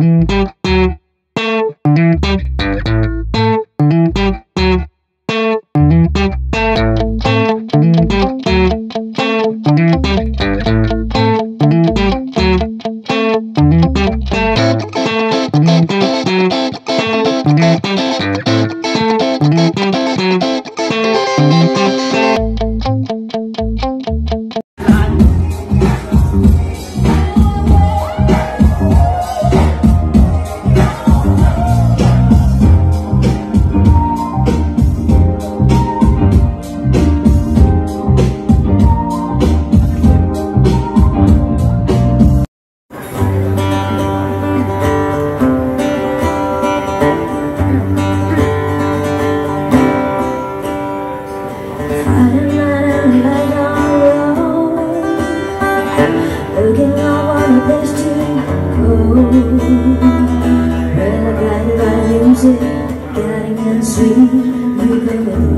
Thank you. western cold Where I got my music, getting and sweet,